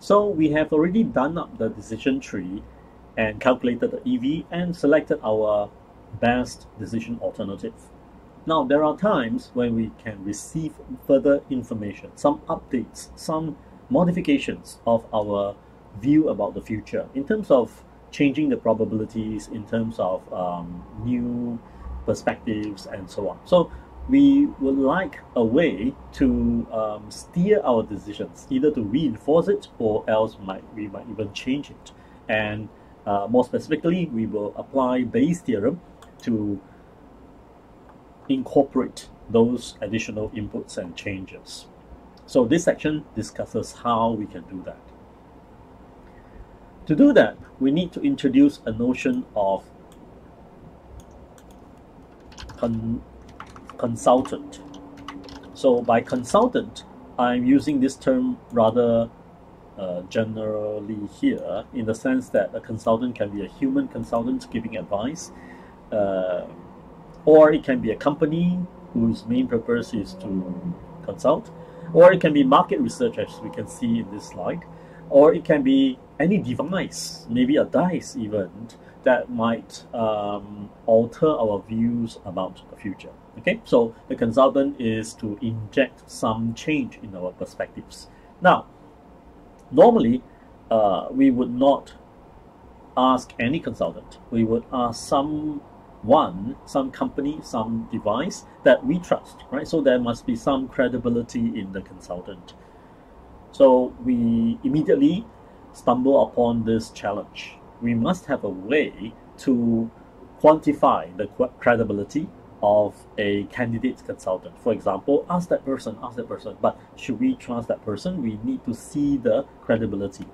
So we have already done up the decision tree and calculated the EV and selected our best decision alternative. Now, there are times when we can receive further information, some updates, some modifications of our view about the future in terms of changing the probabilities, in terms of um, new perspectives, and so on. So, we would like a way to um, steer our decisions, either to reinforce it or else might we might even change it. And uh, more specifically, we will apply Bayes' theorem to incorporate those additional inputs and changes. So this section discusses how we can do that. To do that, we need to introduce a notion of consultant. So by consultant, I'm using this term rather uh, generally here in the sense that a consultant can be a human consultant giving advice uh, or it can be a company whose main purpose is to consult, or it can be market research, as we can see in this slide, or it can be any device, maybe a dice even, that might um, alter our views about the future. Okay, so the consultant is to inject some change in our perspectives. Now, normally, uh, we would not ask any consultant. We would ask some one, some company, some device that we trust, right? So there must be some credibility in the consultant. So we immediately stumble upon this challenge. We must have a way to quantify the credibility of a candidate consultant. For example, ask that person, ask that person, but should we trust that person? We need to see the credibility.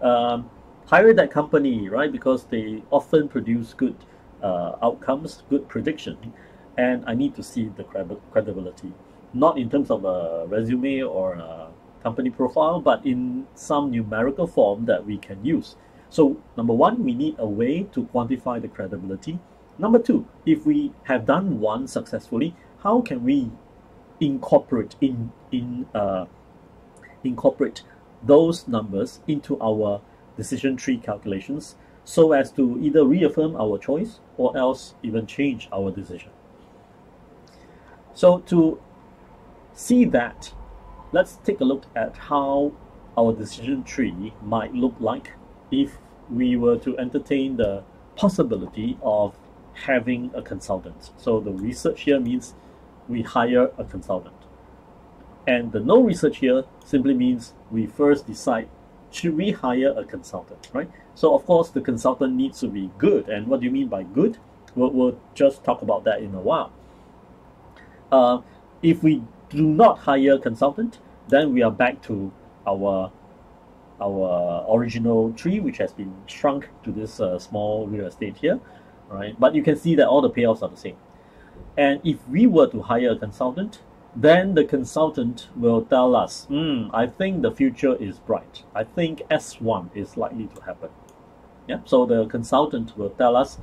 Um, hire that company, right? Because they often produce good uh, outcomes, good prediction, and I need to see the credibility, not in terms of a resume or a company profile, but in some numerical form that we can use. So number one, we need a way to quantify the credibility. Number two, if we have done one successfully, how can we incorporate in in uh, incorporate those numbers into our decision tree calculations so as to either reaffirm our choice or else even change our decision. So to see that, let's take a look at how our decision tree might look like if we were to entertain the possibility of having a consultant. So the research here means we hire a consultant. And the no research here simply means we first decide should we hire a consultant, right? So of course the consultant needs to be good. And what do you mean by good? We'll, we'll just talk about that in a while. Uh, if we do not hire a consultant, then we are back to our our original tree, which has been shrunk to this uh, small real estate here, right? But you can see that all the payoffs are the same. And if we were to hire a consultant, then the consultant will tell us, hmm, I think the future is bright. I think S1 is likely to happen. Yeah? So the consultant will tell us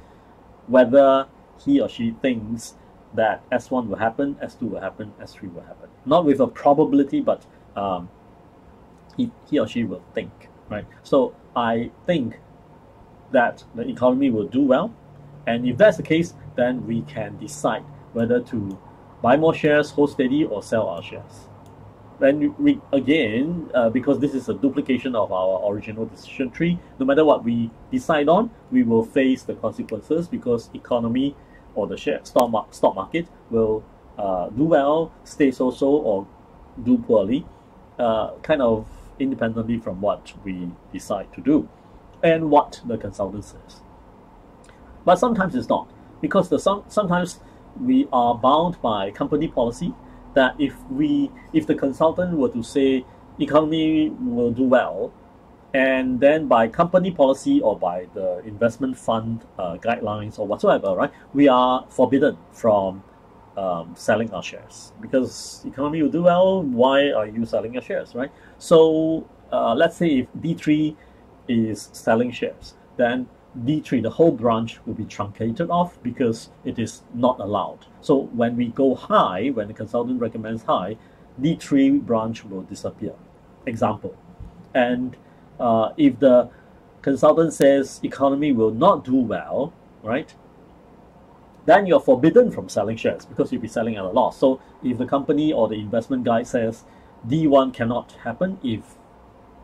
whether he or she thinks that S1 will happen, S2 will happen, S3 will happen. Not with a probability, but um, he, he or she will think, right? So I think that the economy will do well. And if that's the case, then we can decide whether to buy more shares, hold steady, or sell our shares. Then we, again, uh, because this is a duplication of our original decision tree, no matter what we decide on, we will face the consequences because economy or the share stock, mar- stock market will uh, do well, stay so-so, or do poorly, uh, kind of independently from what we decide to do and what the consultant says. But sometimes it's not because the some, sometimes we are bound by company policy that if we if the consultant were to say economy will do well and then by company policy or by the investment fund uh, guidelines or whatsoever right we are forbidden from um, selling our shares. Because economy will do well why are you selling your shares right? So uh, let's say if d3 is selling shares then D3, the whole branch will be truncated off because it is not allowed. So when we go high, when the consultant recommends high, D3 branch will disappear. Example. And uh, if the consultant says economy will not do well, right? Then you're forbidden from selling shares because you'll be selling at a loss. So if the company or the investment guy says D1 cannot happen, if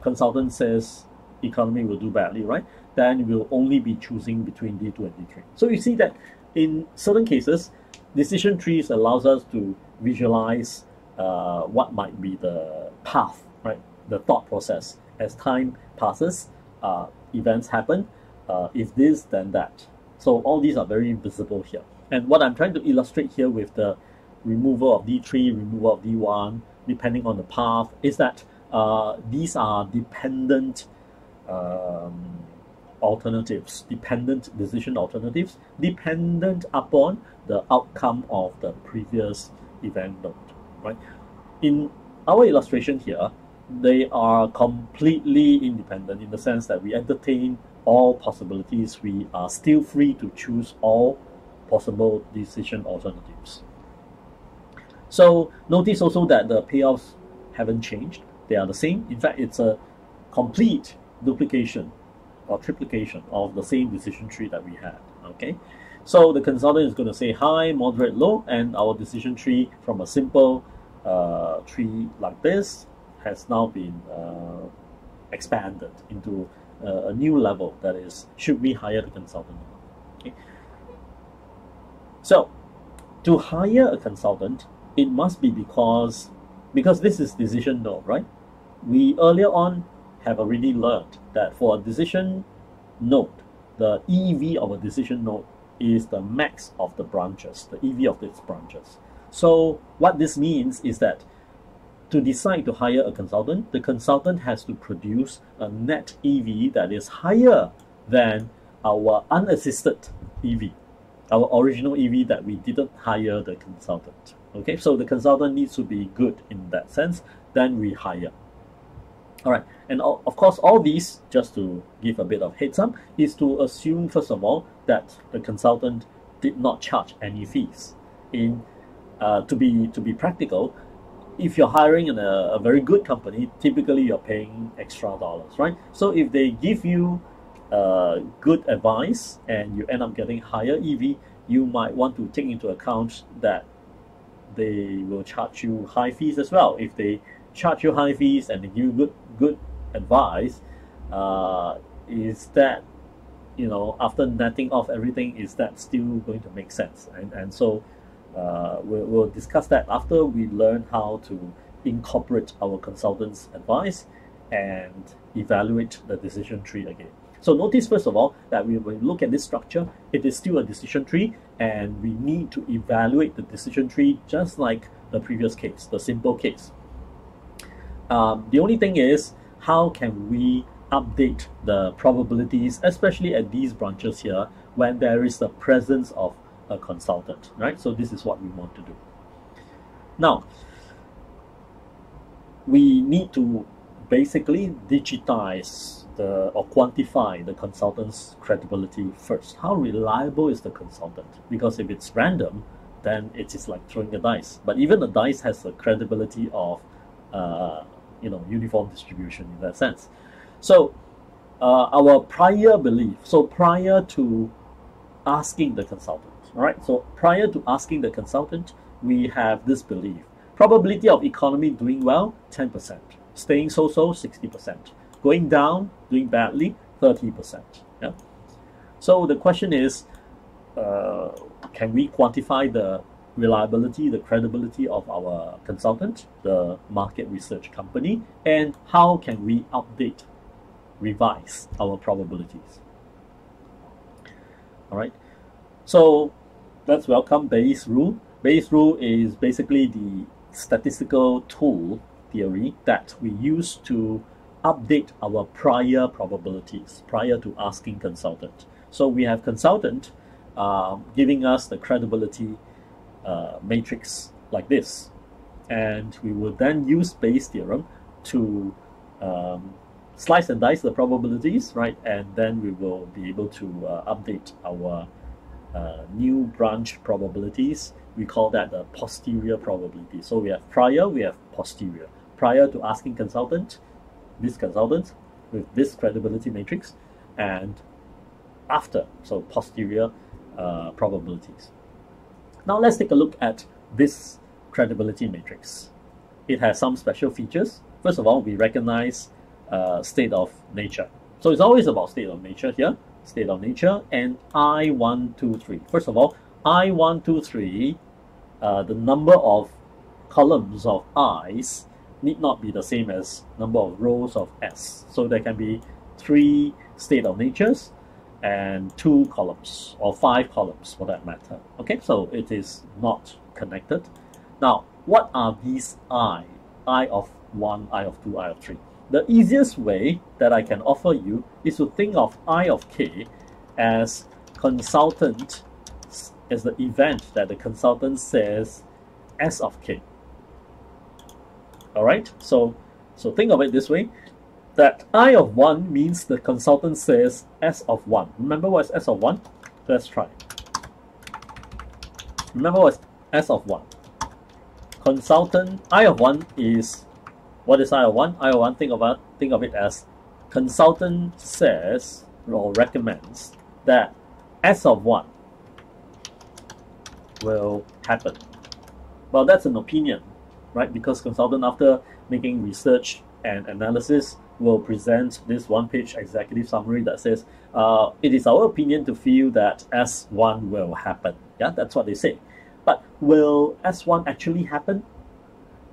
consultant says economy will do badly, right? Then we'll only be choosing between D2 and D3. So you see that in certain cases, decision trees allows us to visualize uh, what might be the path, right? The thought process as time passes, uh, events happen. Uh, if this, then that. So all these are very visible here. And what I'm trying to illustrate here with the removal of D3, removal of D1, depending on the path, is that uh, these are dependent um, alternatives, dependent decision alternatives, dependent upon the outcome of the previous event node, right? In our illustration here, they are completely independent in the sense that we entertain all possibilities. We are still free to choose all possible decision alternatives. So notice also that the payoffs haven't changed. They are the same. In fact, it's a complete duplication or triplication of the same decision tree that we had. Okay, so the consultant is going to say high, moderate, low, and our decision tree from a simple uh, tree like this has now been uh, expanded into uh, a new level. That is, should we hire the consultant? Okay. So, to hire a consultant, it must be because because this is decision node, right? We earlier on have already learned that for a decision node, the EV of a decision node is the max of the branches, the EV of its branches. So what this means is that to decide to hire a consultant, the consultant has to produce a net EV that is higher than our unassisted EV, our original EV that we didn't hire the consultant. Okay, so the consultant needs to be good in that sense, then we hire. All right, and of course, all these, just to give a bit of heads up, is to assume, first of all, that the consultant did not charge any fees. In uh, to be to be practical, if you're hiring in a, a, very good company, typically you're paying extra dollars, right? So if they give you uh, good advice and you end up getting higher EV, you might want to take into account that they will charge you high fees as well. If they charge you high fees and give you good good advice, uh, is that you know after netting off everything, is that still going to make sense? And and so uh, we'll, we'll discuss that after we learn how to incorporate our consultant's advice and evaluate the decision tree again. So notice first of all that we, when we look at this structure, it is still a decision tree and we need to evaluate the decision tree just like the previous case, the simple case. Um, the only thing is, how can we update the probabilities, especially at these branches here, when there is the presence of a consultant, right? So this is what we want to do. Now, we need to basically digitize the or quantify the consultant's credibility first. How reliable is the consultant? Because if it's random, then it is like throwing a dice. But even a dice has a credibility of uh, you know uniform distribution in that sense. So uh, our prior belief, so prior to asking the consultant, all right. So prior to asking the consultant, we have this belief: probability of economy doing well, ten percent, staying so-so, sixty percent, going down, doing badly, thirty percent. Yeah. So the question is, uh, can we quantify the reliability, the credibility of our consultant, the market research company, and how can we update, revise our probabilities. All right, so let's welcome Bayes' rule. Bayes' rule is basically the statistical tool theory that we use to update our prior probabilities prior to asking consultant. So we have consultant um, giving us the credibility uh, matrix like this. And we will then use Bayes' theorem to um, slice and dice the probabilities, right? And then we will be able to uh, update our uh, new branch probabilities. We call that the posterior probability. So we have prior, we have posterior. Prior to asking consultant, this consultant, with this credibility matrix and after, so posterior uh, probabilities. Now let's take a look at this credibility matrix. It has some special features. First of all, we recognize uh, state of nature. So it's always about state of nature here, state of nature, and I123. First of all, I123, uh, the number of columns of i's need not be the same as number of rows of s. So there can be three state of natures and two columns or five columns for that matter. Okay, so it is not connected. Now, what are these i? i of 1, i of 2, i of 3. The easiest way that I can offer you is to think of i of k as consultant, as the event that the consultant says s of k. Alright, so, so think of it this way that I of 1 means the consultant says S of 1. Remember what is S of 1? Let's try. Remember what is S of 1? Consultant I of 1 is what is I of 1? I of 1 think of think of it as consultant says or recommends that S of 1 will happen. Well, that's an opinion, right? Because consultant, after making research and analysis, will present this one-page executive summary that says, uh, it is our opinion to feel that S1 will happen. Yeah, that's what they say. But will S1 actually happen?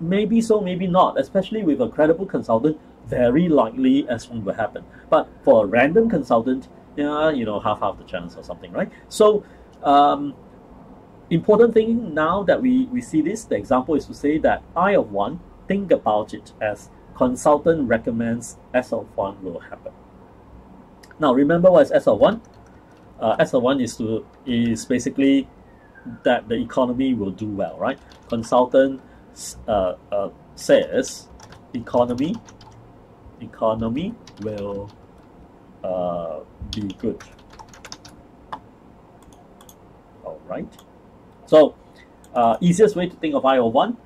Maybe so, maybe not. Especially with a credible consultant, very likely S1 will happen. But for a random consultant, yeah, you know, half half the chance or something, right? So, um, important thing now that we, we see this, the example is to say that I of 1, think about it as consultant recommends S of 1 will happen. Now remember what is S of 1? Uh, S of 1 is, to, is basically that the economy will do well, right? Consultant uh, uh, says economy economy will uh, be good. All right. So uh, easiest way to think of I of 1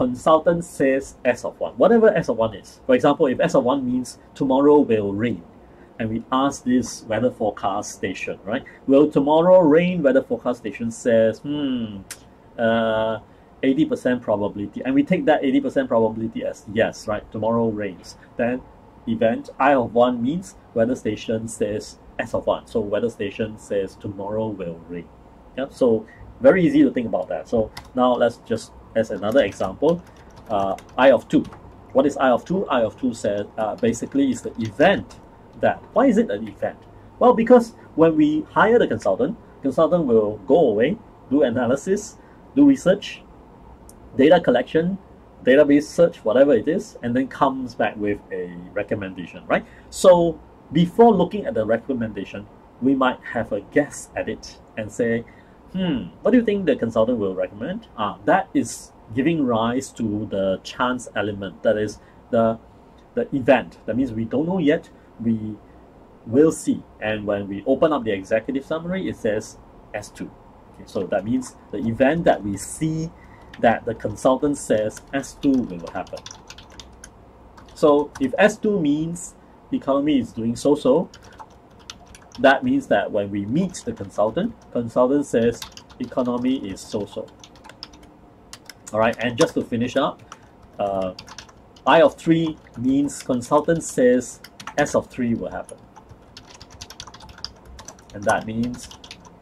consultant says S of 1, whatever S of 1 is. For example, if S of 1 means tomorrow will rain, and we ask this weather forecast station, right? Will tomorrow rain? Weather forecast station says, hmm, uh, 80% probability. And we take that 80% probability as yes, right? Tomorrow rains. Then event I of 1 means weather station says S of 1. So weather station says tomorrow will rain. Yeah, so very easy to think about that. So now let's just as another example, uh, I of 2. What is I of 2? I of 2 said uh, basically is the event that. Why is it an event? Well, because when we hire the consultant, consultant will go away, do analysis, do research, data collection, database search, whatever it is, and then comes back with a recommendation, right? So before looking at the recommendation, we might have a guess at it and say, Hmm, what do you think the consultant will recommend? Ah, that is giving rise to the chance element. That is the the event. That means we don't know yet. We will see. And when we open up the executive summary, it says S2. Okay, so that means the event that we see that the consultant says S2 will happen. So if S2 means the economy is doing so-so, that means that when we meet the consultant, consultant says economy is so-so. All right, and just to finish up, uh, I of 3 means consultant says S of 3 will happen. And that means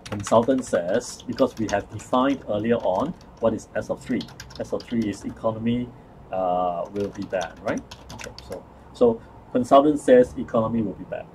consultant says, because we have defined earlier on what is S of 3. S of 3 is economy uh, will be bad, right? Okay, so, so consultant says economy will be bad.